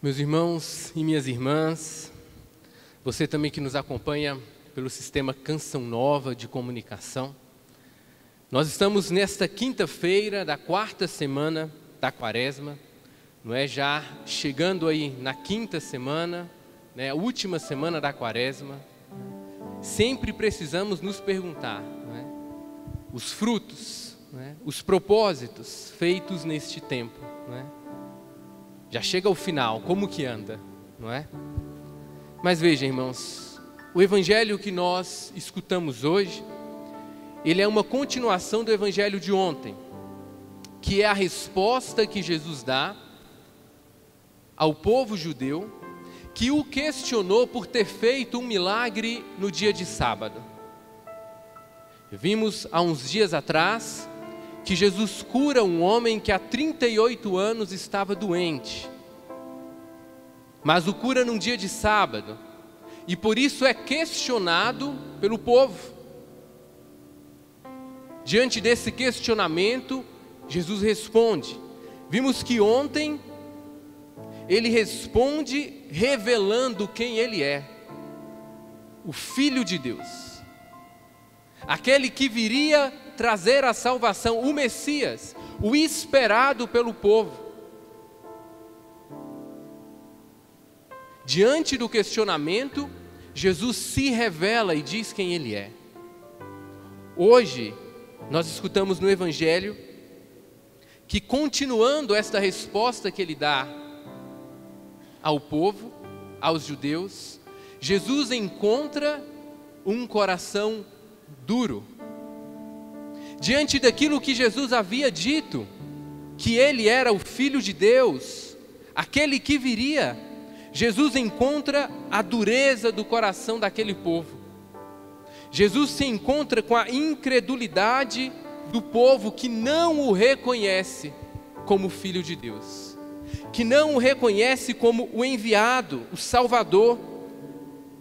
Meus irmãos e minhas irmãs, você também que nos acompanha pelo sistema Canção Nova de comunicação, nós estamos nesta quinta-feira da quarta semana da quaresma, não é? Já chegando aí na quinta semana, né? A última semana da quaresma. Sempre precisamos nos perguntar, é? Os frutos, não é? os propósitos feitos neste tempo, não é? Já chega ao final, como que anda, não é? Mas veja, irmãos, o evangelho que nós escutamos hoje, ele é uma continuação do evangelho de ontem, que é a resposta que Jesus dá ao povo judeu que o questionou por ter feito um milagre no dia de sábado. Vimos há uns dias atrás que Jesus cura um homem que há 38 anos estava doente. Mas o cura num dia de sábado. E por isso é questionado pelo povo. Diante desse questionamento, Jesus responde. Vimos que ontem ele responde revelando quem ele é: o Filho de Deus, aquele que viria trazer a salvação, o Messias, o esperado pelo povo. Diante do questionamento, Jesus se revela e diz quem Ele é. Hoje, nós escutamos no Evangelho que, continuando esta resposta que Ele dá ao povo, aos judeus, Jesus encontra um coração duro diante daquilo que Jesus havia dito, que ele era o Filho de Deus, aquele que viria, Jesus encontra a dureza do coração daquele povo. Jesus se encontra com a incredulidade do povo que não o reconhece como Filho de Deus, que não o reconhece como o enviado, o Salvador,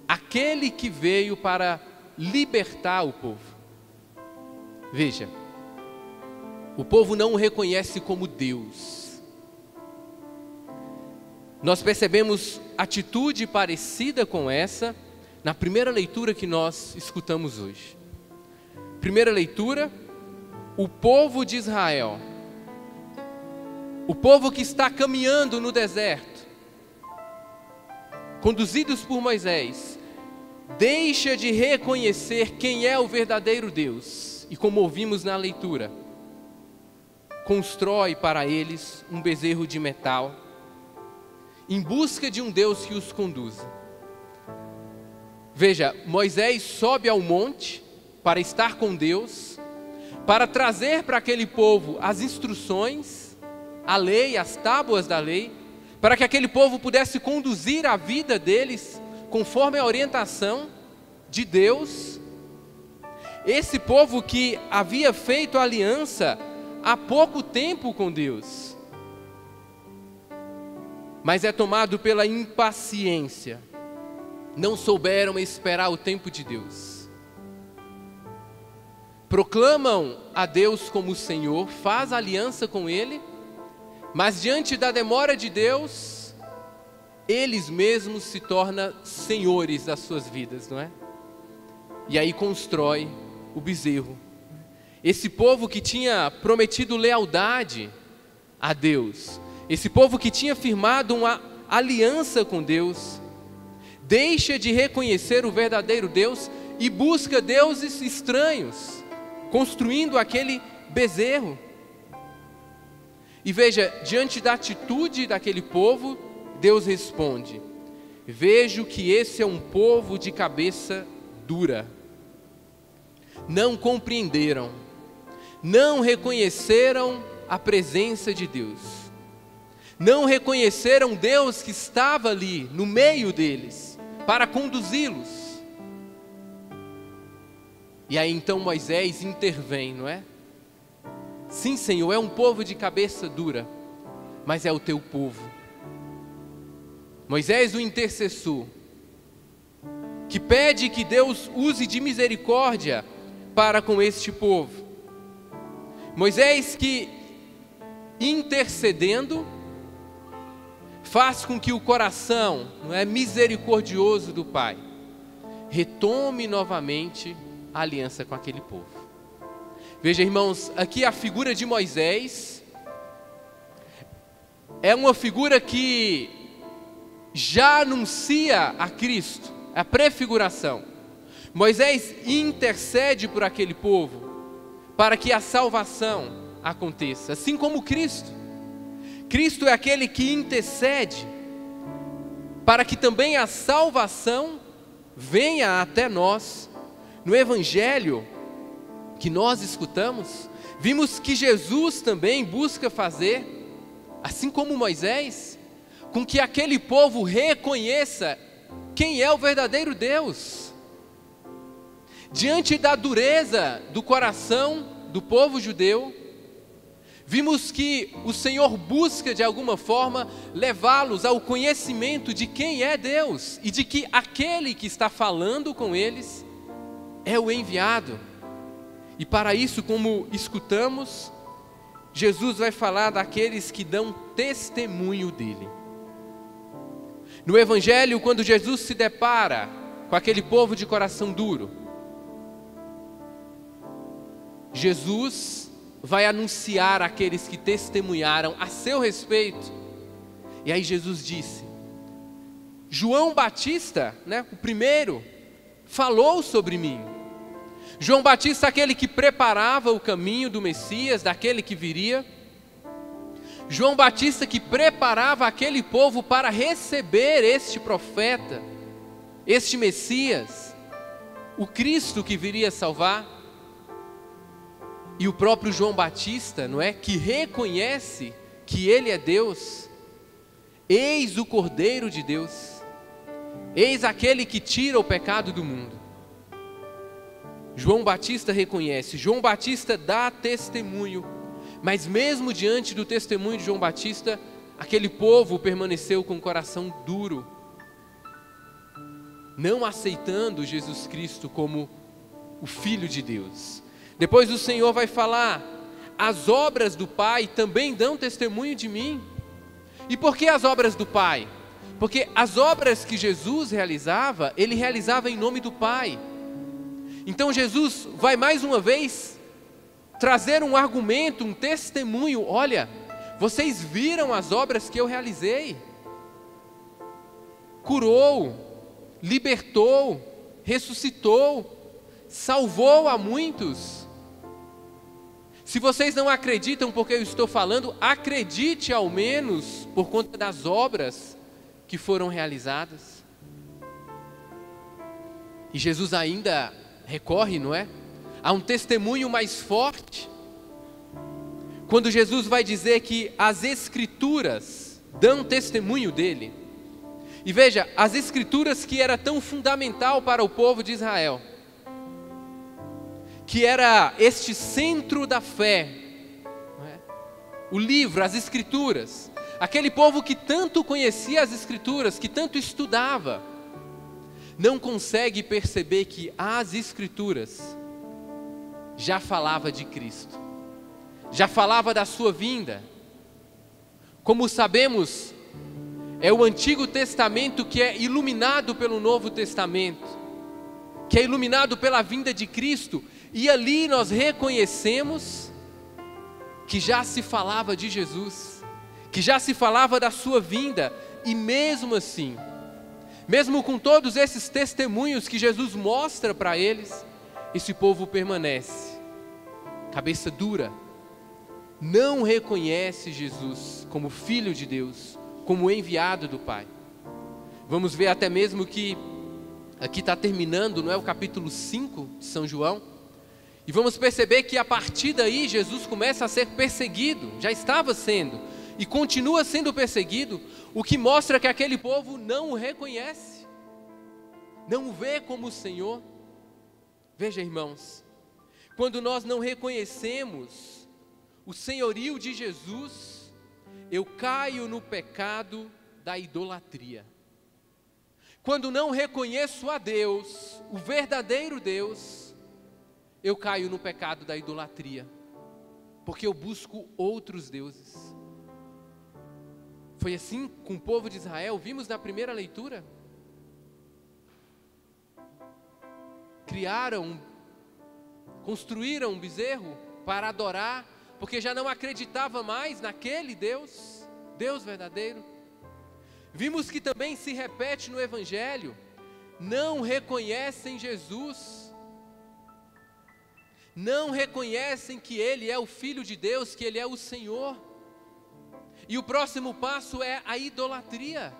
aquele que veio para libertar o povo. Veja, o povo não o reconhece como Deus. Nós percebemos atitude parecida com essa na primeira leitura que nós escutamos hoje. Primeira leitura, o povo de Israel, o povo que está caminhando no deserto, conduzidos por Moisés, deixa de reconhecer quem é o verdadeiro Deus e como ouvimos na leitura, constrói para eles um bezerro de metal, em busca de um Deus que os conduza. Veja, Moisés sobe ao monte para estar com Deus, para trazer para aquele povo as instruções, a lei, as tábuas da lei, para que aquele povo pudesse conduzir a vida deles conforme a orientação de Deus esse povo que havia feito aliança há pouco tempo com Deus, mas é tomado pela impaciência, não souberam esperar o tempo de Deus. Proclamam a Deus como Senhor, faz aliança com Ele, mas diante da demora de Deus, eles mesmos se tornam senhores das suas vidas, não é? E aí constrói o bezerro. Esse povo que tinha prometido lealdade a Deus, esse povo que tinha firmado uma aliança com Deus, deixa de reconhecer o verdadeiro Deus e busca deuses estranhos, construindo aquele bezerro. E veja, diante da atitude daquele povo, Deus responde: Vejo que esse é um povo de cabeça dura não compreenderam, não reconheceram a presença de Deus, não reconheceram Deus que estava ali no meio deles para conduzi-los. E aí então Moisés intervém, não é? Sim, Senhor, é um povo de cabeça dura, mas é o teu povo. Moisés, o intercessor, que pede que Deus use de misericórdia para com este povo. Moisés que intercedendo, faz com que o coração não é, misericordioso do Pai retome novamente a aliança com aquele povo. Veja, irmãos, aqui a figura de Moisés é uma figura que já anuncia a Cristo, a prefiguração. Moisés intercede por aquele povo para que a salvação aconteça, assim como Cristo. Cristo é aquele que intercede para que também a salvação venha até nós. No Evangelho que nós escutamos, vimos que Jesus também busca fazer, assim como Moisés, com que aquele povo reconheça quem é o verdadeiro Deus. Diante da dureza do coração do povo judeu, vimos que o Senhor busca de alguma forma levá-los ao conhecimento de quem é Deus e de que aquele que está falando com eles é o enviado. E para isso, como escutamos, Jesus vai falar daqueles que dão testemunho dele. No Evangelho, quando Jesus se depara com aquele povo de coração duro, Jesus vai anunciar àqueles que testemunharam a seu respeito. E aí Jesus disse: João Batista, né, o primeiro, falou sobre mim. João Batista, aquele que preparava o caminho do Messias, daquele que viria. João Batista que preparava aquele povo para receber este profeta, este Messias, o Cristo que viria salvar. E o próprio João Batista, não é? Que reconhece que ele é Deus. Eis o Cordeiro de Deus. Eis aquele que tira o pecado do mundo. João Batista reconhece, João Batista dá testemunho, mas mesmo diante do testemunho de João Batista, aquele povo permaneceu com o coração duro, não aceitando Jesus Cristo como o Filho de Deus. Depois o Senhor vai falar: as obras do Pai também dão testemunho de mim. E por que as obras do Pai? Porque as obras que Jesus realizava, ele realizava em nome do Pai. Então Jesus vai mais uma vez trazer um argumento, um testemunho: olha, vocês viram as obras que eu realizei. Curou, libertou, ressuscitou, salvou a muitos. Se vocês não acreditam porque eu estou falando, acredite ao menos por conta das obras que foram realizadas. E Jesus ainda recorre, não é? A um testemunho mais forte. Quando Jesus vai dizer que as Escrituras dão testemunho dele. E veja, as Escrituras que era tão fundamental para o povo de Israel que era este centro da fé, é? o livro, as Escrituras, aquele povo que tanto conhecia as Escrituras, que tanto estudava, não consegue perceber que as Escrituras já falava de Cristo, já falava da sua vinda. Como sabemos, é o Antigo Testamento que é iluminado pelo Novo Testamento, que é iluminado pela vinda de Cristo e ali nós reconhecemos que já se falava de Jesus, que já se falava da sua vinda, e mesmo assim, mesmo com todos esses testemunhos que Jesus mostra para eles, esse povo permanece, cabeça dura, não reconhece Jesus como Filho de Deus, como enviado do Pai. Vamos ver até mesmo que aqui está terminando, não é o capítulo 5 de São João e vamos perceber que a partir daí Jesus começa a ser perseguido, já estava sendo, e continua sendo perseguido, o que mostra que aquele povo não o reconhece, não o vê como o Senhor. Veja, irmãos, quando nós não reconhecemos o senhorio de Jesus, eu caio no pecado da idolatria. Quando não reconheço a Deus, o verdadeiro Deus, eu caio no pecado da idolatria, porque eu busco outros deuses. Foi assim com o povo de Israel, vimos na primeira leitura. Criaram, construíram um bezerro para adorar, porque já não acreditava mais naquele Deus, Deus verdadeiro. Vimos que também se repete no Evangelho, não reconhecem Jesus, não reconhecem que Ele é o Filho de Deus, que Ele é o Senhor. E o próximo passo é a idolatria.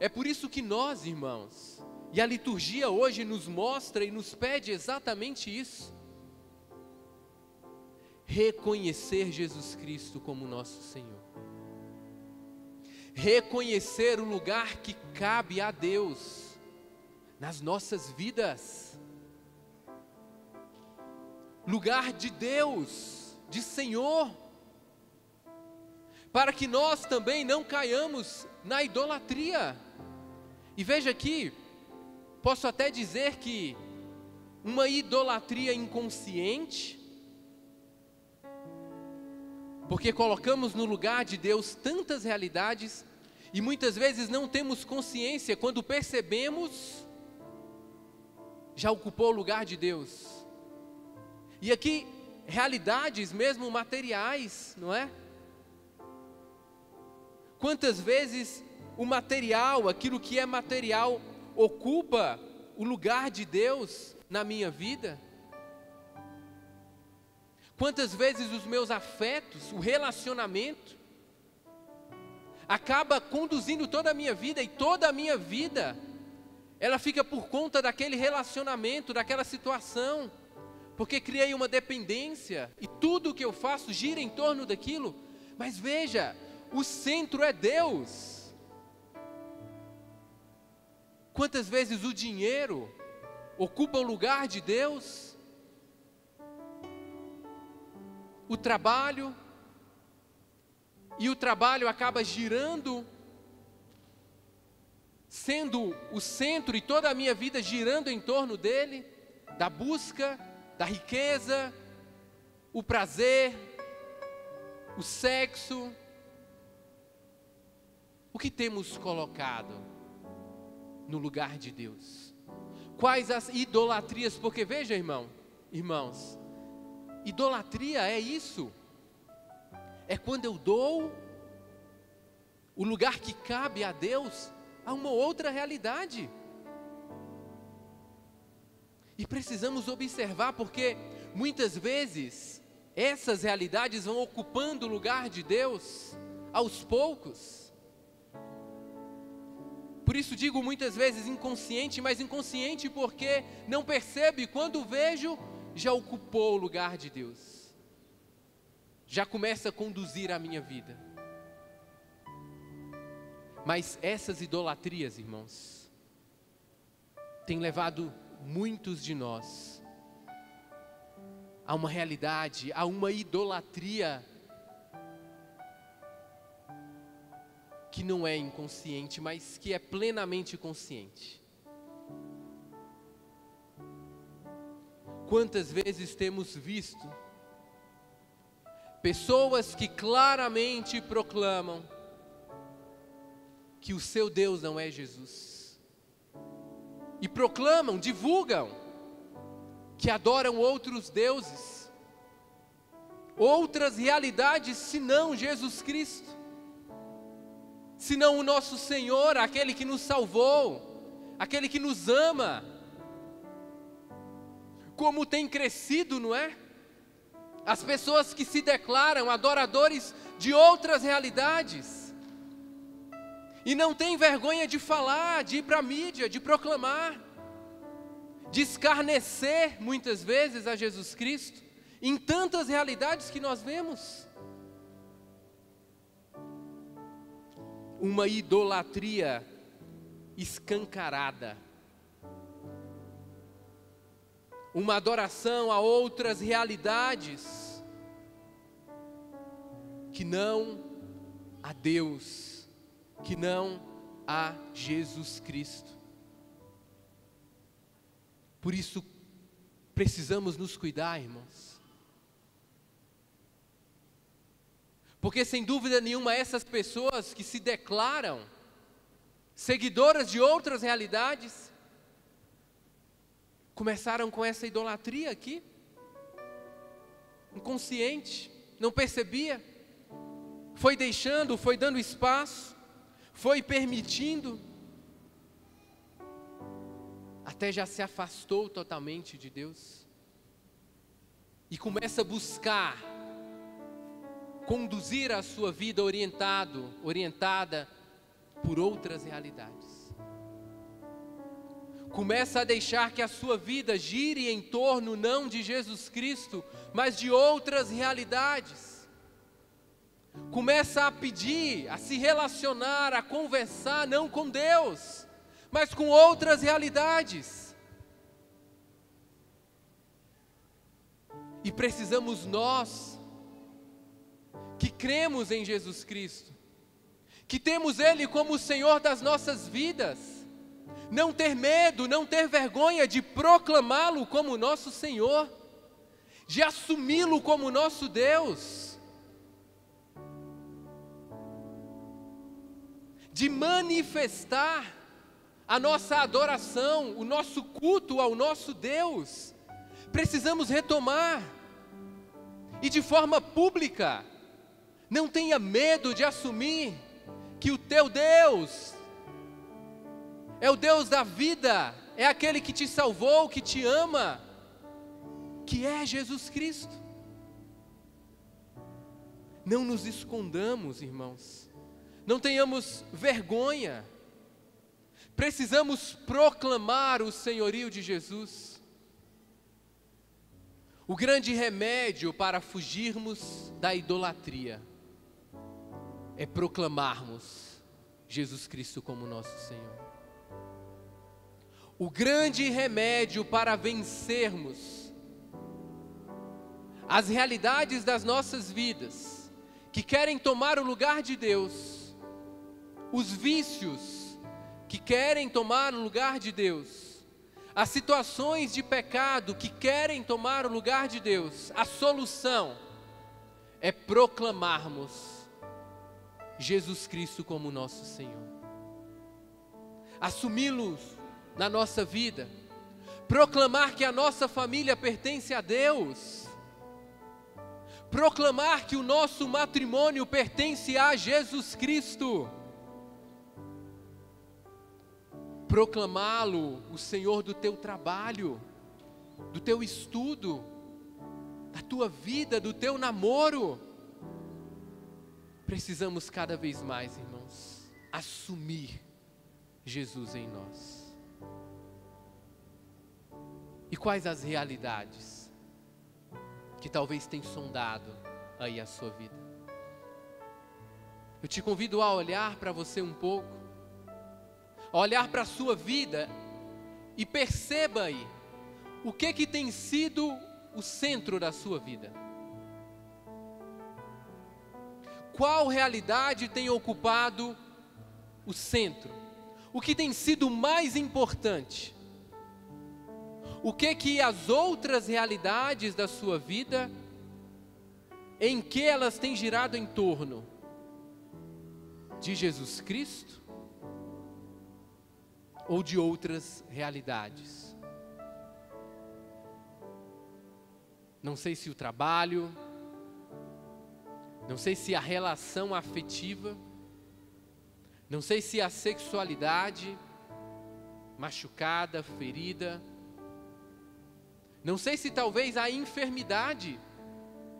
É por isso que nós, irmãos, e a liturgia hoje nos mostra e nos pede exatamente isso: reconhecer Jesus Cristo como nosso Senhor, reconhecer o lugar que cabe a Deus nas nossas vidas, lugar de Deus, de Senhor para que nós também não caiamos na idolatria. E veja aqui, posso até dizer que uma idolatria inconsciente, porque colocamos no lugar de Deus tantas realidades e muitas vezes não temos consciência quando percebemos já ocupou o lugar de Deus. E aqui realidades mesmo materiais, não é? Quantas vezes o material, aquilo que é material, ocupa o lugar de Deus na minha vida? Quantas vezes os meus afetos, o relacionamento, acaba conduzindo toda a minha vida e toda a minha vida, ela fica por conta daquele relacionamento, daquela situação, porque criei uma dependência e tudo o que eu faço gira em torno daquilo. Mas veja, o centro é Deus. Quantas vezes o dinheiro ocupa o lugar de Deus? O trabalho, e o trabalho acaba girando, sendo o centro e toda a minha vida girando em torno dele, da busca, da riqueza, o prazer, o sexo, o que temos colocado no lugar de Deus? Quais as idolatrias? Porque veja, irmão, irmãos, idolatria é isso. É quando eu dou o lugar que cabe a Deus a uma outra realidade. E precisamos observar porque muitas vezes essas realidades vão ocupando o lugar de Deus aos poucos. Por isso digo muitas vezes inconsciente, mas inconsciente porque não percebe, quando vejo, já ocupou o lugar de Deus. Já começa a conduzir a minha vida. Mas essas idolatrias, irmãos, têm levado muitos de nós a uma realidade, a uma idolatria que não é inconsciente, mas que é plenamente consciente. Quantas vezes temos visto pessoas que claramente proclamam que o seu Deus não é Jesus, e proclamam, divulgam, que adoram outros deuses, outras realidades senão Jesus Cristo senão o nosso Senhor, aquele que nos salvou, aquele que nos ama. Como tem crescido, não é? As pessoas que se declaram adoradores de outras realidades e não têm vergonha de falar, de ir para a mídia, de proclamar, de escarnecer muitas vezes a Jesus Cristo em tantas realidades que nós vemos. uma idolatria escancarada, uma adoração a outras realidades que não a Deus, que não a Jesus Cristo. Por isso, precisamos nos cuidar, irmãos. Porque sem dúvida nenhuma essas pessoas que se declaram seguidoras de outras realidades começaram com essa idolatria aqui, inconsciente, não percebia, foi deixando, foi dando espaço, foi permitindo, até já se afastou totalmente de Deus e começa a buscar conduzir a sua vida orientado, orientada por outras realidades começa a deixar que a sua vida gire em torno não de Jesus Cristo, mas de outras realidades. Começa a pedir, a se relacionar, a conversar não com Deus, mas com outras realidades. E precisamos nós, que cremos em Jesus Cristo, que temos Ele como o Senhor das nossas vidas, não ter medo, não ter vergonha de proclamá-lo como nosso Senhor, de assumi-lo como nosso Deus, de manifestar a nossa adoração, o nosso culto ao nosso Deus. Precisamos retomar e de forma pública. Não tenha medo de assumir que o teu Deus é o Deus da vida, é aquele que te salvou, que te ama, que é Jesus Cristo. Não nos escondamos, irmãos, não tenhamos vergonha, precisamos proclamar o senhorio de Jesus. O grande remédio para fugirmos da idolatria é proclamarmos Jesus Cristo como nosso Senhor o grande remédio para vencermos as realidades das nossas vidas que querem tomar o lugar de Deus, os vícios que querem tomar o lugar de Deus, as situações de pecado que querem tomar o lugar de Deus, a solução é proclamarmos Jesus Cristo como nosso Senhor, assumi-los na nossa vida, proclamar que a nossa família pertence a Deus, proclamar que o nosso matrimônio pertence a Jesus Cristo, proclamá-lo o Senhor do teu trabalho, do teu estudo, da tua vida, do teu namoro. Precisamos cada vez mais, irmãos, assumir Jesus em nós. E quais as realidades que talvez tenha sondado aí a sua vida? Eu te convido a olhar para você um pouco, olhar para a sua vida e perceba aí o que que tem sido o centro da sua vida. Qual realidade tem ocupado o centro? O que tem sido mais importante? o que que as outras realidades da sua vida em que elas têm girado em torno de Jesus Cristo ou de outras realidades. Não sei se o trabalho, não sei se a relação afetiva, não sei se a sexualidade machucada, ferida, não sei se talvez a enfermidade,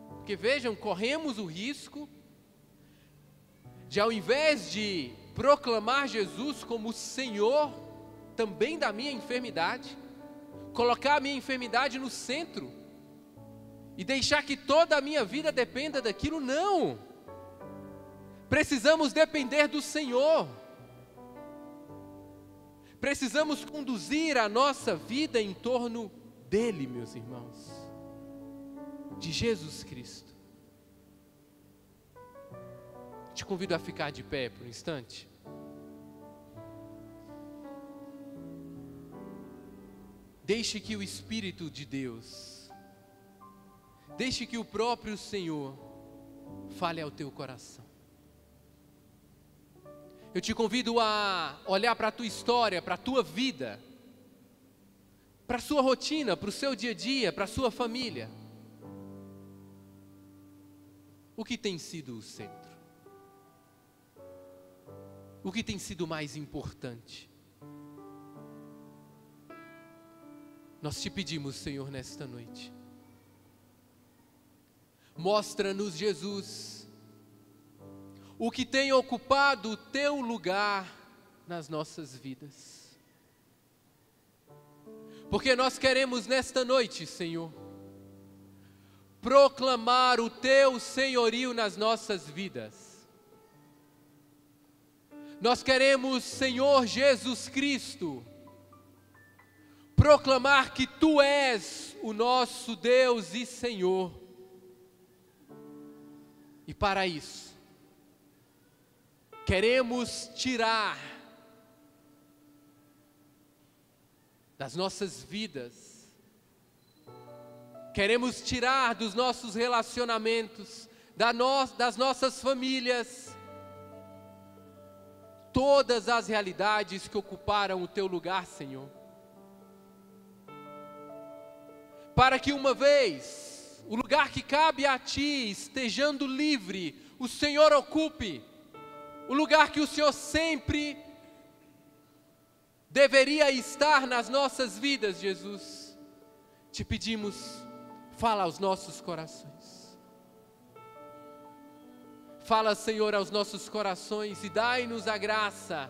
porque vejam, corremos o risco de, ao invés de proclamar Jesus como Senhor também da minha enfermidade, colocar a minha enfermidade no centro e deixar que toda a minha vida dependa daquilo, não. Precisamos depender do Senhor. Precisamos conduzir a nossa vida em torno dele, meus irmãos, de Jesus Cristo. Te convido a ficar de pé por um instante. Deixe que o Espírito de Deus, deixe que o próprio Senhor fale ao teu coração. Eu te convido a olhar para a tua história, para a tua vida, para a sua rotina, para o seu dia a dia, para a sua família. O que tem sido o centro? O que tem sido mais importante? Nós te pedimos, Senhor, nesta noite. Mostra-nos, Jesus, o que tem ocupado o teu lugar nas nossas vidas. Porque nós queremos nesta noite, Senhor, proclamar o teu senhorio nas nossas vidas. Nós queremos, Senhor Jesus Cristo, proclamar que tu és o nosso Deus e Senhor. E para isso, queremos tirar das nossas vidas, queremos tirar dos nossos relacionamentos, das nossas famílias, todas as realidades que ocuparam o teu lugar, Senhor. Para que uma vez o lugar que cabe a ti, estejando livre, o Senhor ocupe, o lugar que o Senhor sempre deveria estar nas nossas vidas, Jesus. Te pedimos, fala aos nossos corações. Fala, Senhor, aos nossos corações e dai-nos a graça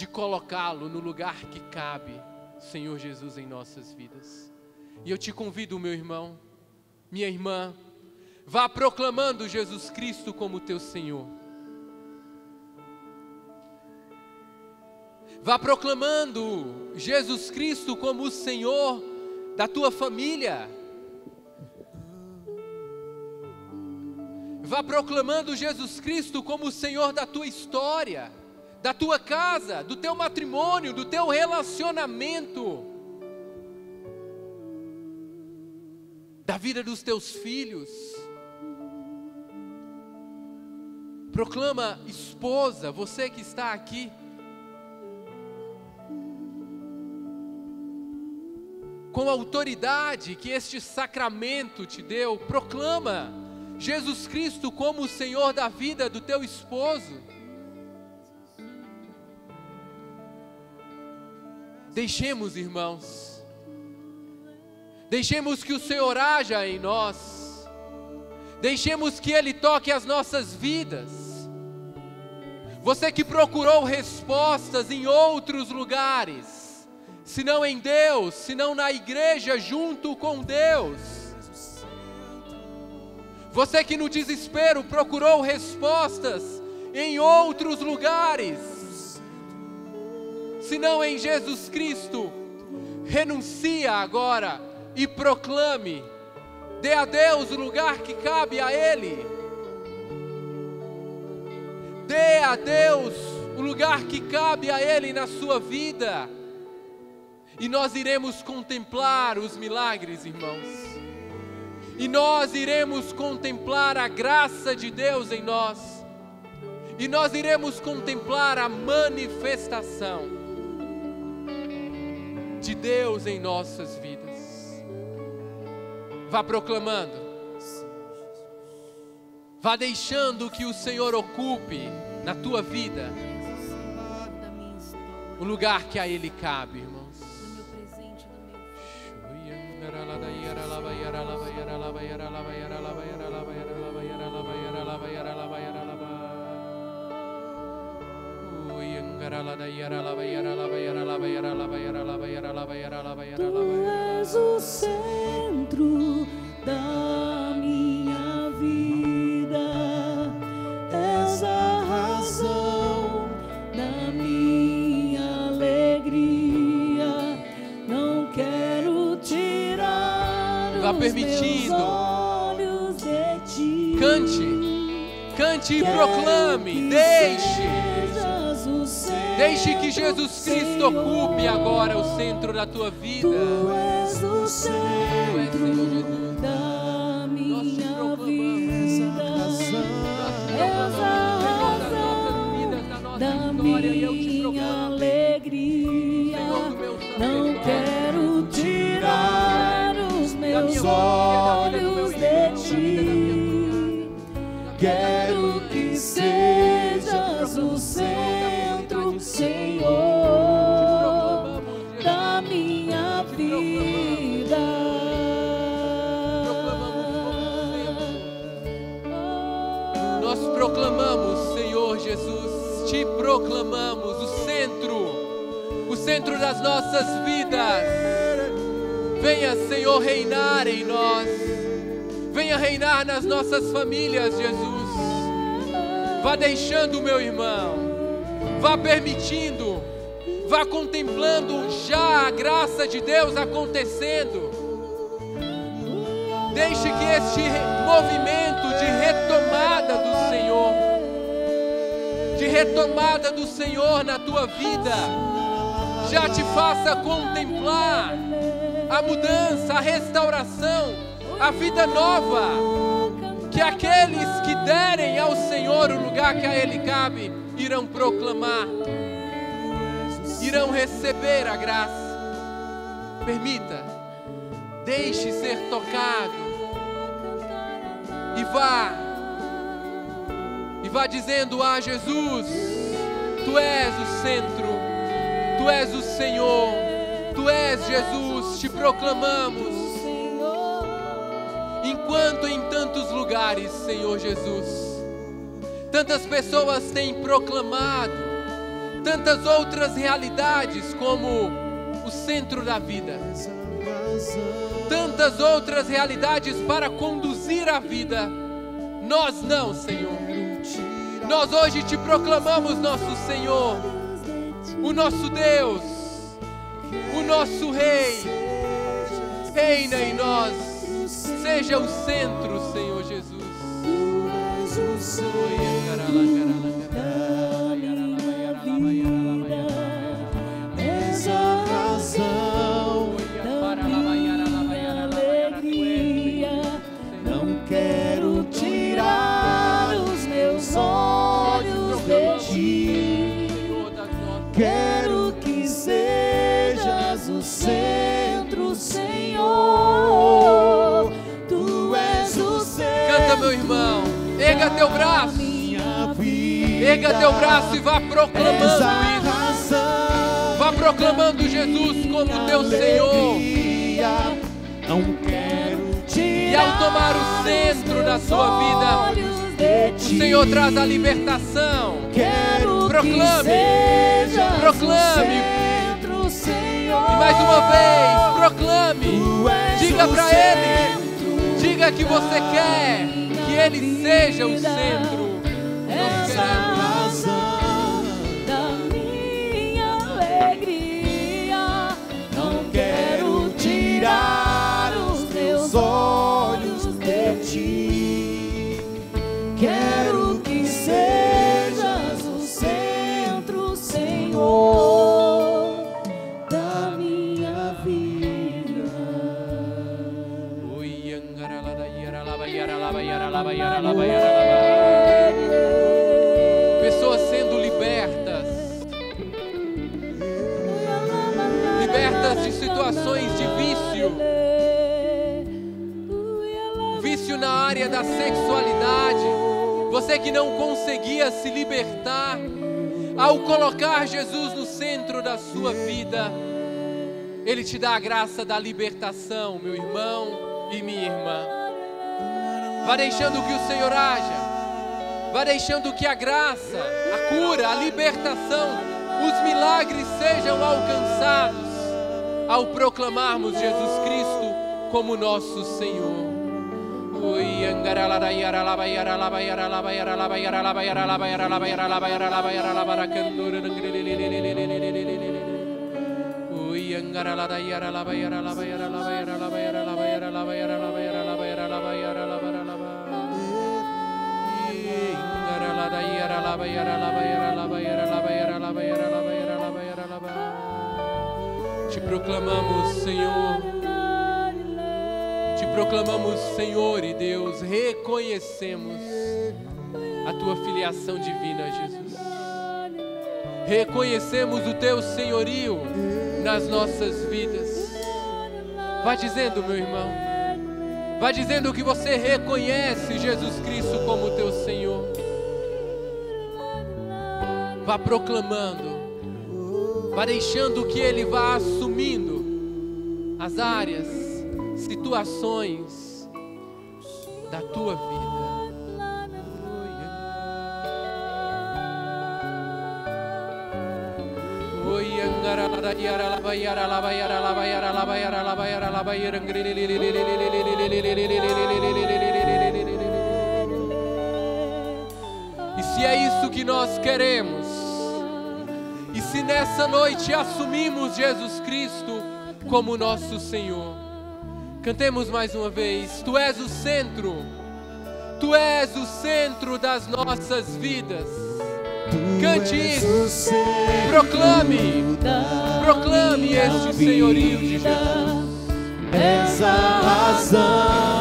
de colocá-lo no lugar que cabe, Senhor Jesus, em nossas vidas. E eu te convido, meu irmão, minha irmã, vá proclamando Jesus Cristo como teu Senhor. Vá proclamando Jesus Cristo como o Senhor da tua família. Vá proclamando Jesus Cristo como o Senhor da tua história da tua casa, do teu matrimônio, do teu relacionamento, da vida dos teus filhos. Proclama, esposa, você que está aqui, com a autoridade que este sacramento te deu, proclama Jesus Cristo como o Senhor da vida do teu esposo. Deixemos, irmãos, deixemos que o Senhor haja em nós, deixemos que Ele toque as nossas vidas. Você que procurou respostas em outros lugares, se não em Deus, se não na igreja junto com Deus. Você que no desespero procurou respostas em outros lugares, senão em Jesus Cristo. Renuncia agora e proclame. Dê a Deus o lugar que cabe a Ele. Dê a Deus o lugar que cabe a Ele na sua vida. E nós iremos contemplar os milagres, irmãos. E nós iremos contemplar a graça de Deus em nós. E nós iremos contemplar a manifestação de Deus em nossas vidas. Vá proclamando, vá deixando que o Senhor ocupe na tua vida o lugar que a Ele cabe, irmãos. Tu és o centro da minha vida, és a razão da minha alegria. Não quero tirar permitindo. olhos de ti. Cante, cante e proclame, deixe. Deixe que Jesus Cristo ocupe agora o centro da tua vida. Tu és o centro vida. Proclamamos Nós proclamamos, Senhor Jesus, te proclamamos o centro, o centro das nossas vidas. Venha, Senhor, reinar em nós. Venha reinar nas nossas famílias, Jesus. Vá deixando, meu irmão. Vá permitindo Vá contemplando já a graça de Deus acontecendo. Deixe que este movimento de retomada do Senhor, de retomada do Senhor na tua vida, já te faça contemplar a mudança, a restauração, a vida nova. Que aqueles que derem ao Senhor o lugar que a Ele cabe, irão proclamar, irão receber a graça. Permita, deixe ser tocado. E vá, e vá dizendo a Jesus: Tu és o centro, Tu és o Senhor, Tu és Jesus, te proclamamos. Enquanto em tantos lugares, Senhor Jesus, tantas pessoas têm proclamado tantas outras realidades como o centro da vida, tantas outras realidades para conduzir a vida, nós não, Senhor. Nós hoje te proclamamos nosso Senhor, o nosso Deus, o nosso Rei. Reina em nós, seja o centro, Senhor Jesus. És teu braço. Erga teu braço e vá proclamando isso. Vá proclamando Jesus como teu Senhor. Alegria. Não quero E ao tomar o centro da sua vida, o Senhor traz a libertação. Proclame. Proclame. E mais uma vez, proclame. Diga para Ele. Diga que você quer que Ele seja o centro. Você que não conseguia se libertar. Ao colocar Jesus no centro da sua vida, Ele te dá a graça da libertação, meu irmão e minha irmã. Vá deixando que o Senhor haja. Vá deixando que a graça, a cura, a libertação, os milagres sejam alcançados ao proclamarmos Jesus Cristo como nosso Senhor. Te proclamamos, Senhor. Proclamamos, Senhor e Deus, reconhecemos a tua filiação divina, Jesus. Reconhecemos o teu senhorio nas nossas vidas. Vá dizendo, meu irmão, vá dizendo que você reconhece Jesus Cristo como teu Senhor. Vá proclamando, vá deixando que Ele vá assumindo as áreas, situações da tua vida. E se é isso que nós queremos, e se nessa noite assumimos Jesus Cristo como nosso Senhor, cantemos mais uma vez: Tu és o centro, Tu és o centro das nossas vidas. Cante isso, proclame, proclame este senhorio de Jesus. És a razão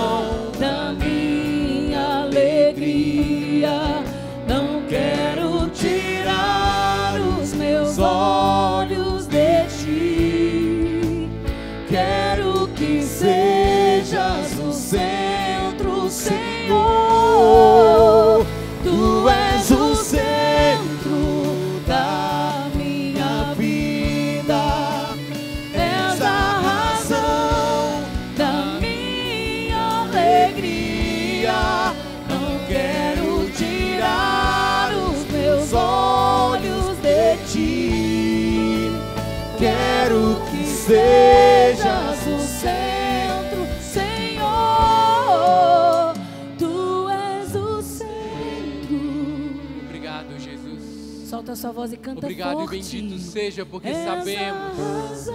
Obrigado e bendito seja, porque sabemos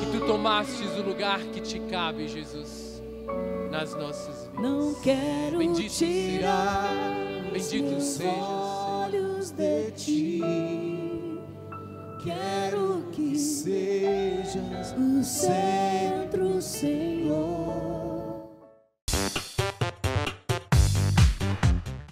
que tu tomastes o lugar que te cabe, Jesus, nas nossas vidas. Não quero Bendito seja. tirar Bendito os seja, olhos de ti. Quero que sejas o Senhor.